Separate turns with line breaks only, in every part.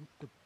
Look at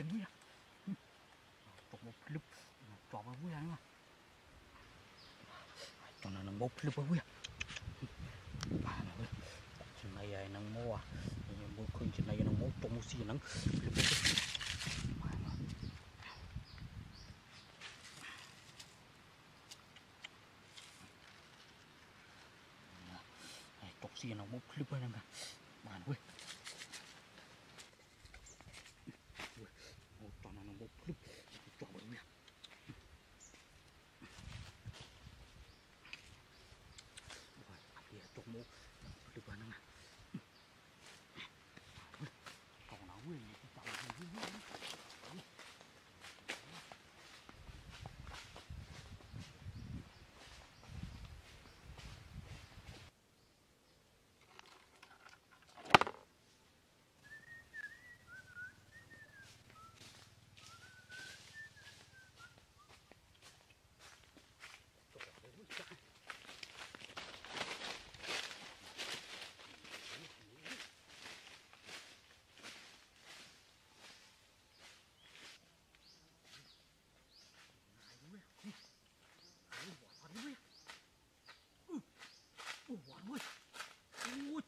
tiền vui à chọn một lúc chọn vào vui anh à? Chọn là một lúc vào vui à chuyện này ai nắng mua à? Mua khuyên chuyện này nắng mua trong mua xì nắng. Lúc lúc xì nó mua lúc anh em à bạn quên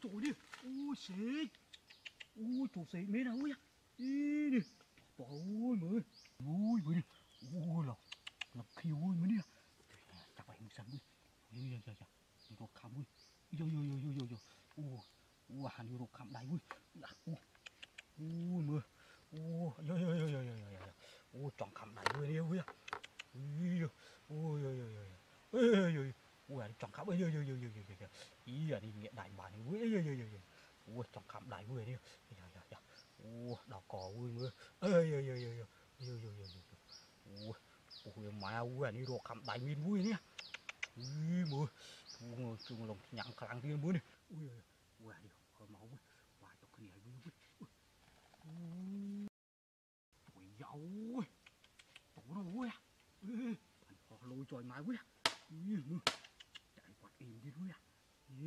dur đi ui xịt ui chủ xịt mấy đâu vậy đi đi bỏ ui mới ui mới đi ui lọc lọc khi ui mới đi chắc phải sắm đi giờ giờ giờ giờ rồi khám ui giờ giờ giờ giờ giờ ui ui hàn rồi khám đại ui ui ui mới ui giờ giờ giờ giờ giờ giờ ui chọn khám đại ui đi ui ui ui ui ui ui khám khắp ơi ơi ơi ơi ơi ơi ý à đi nghệ đại bà này ui ơi ơi ơi ơi ui tròn khắp đại ui đi ơi ơi ơi ui đào cỏ ui mưa ơi ơi ơi ơi ơi ơi ơi ơi ui ui mà ui đi đồ khắp đại miền ui nhá ui mưa ui chung lòng nhặng khlang tiên mưa này ui ui đi hơi máu ui và cho cái này ui ui ui dậu ui tổ nó ui ui họ lôi trời mái ui ui 你นที่รู้อ่ะยังม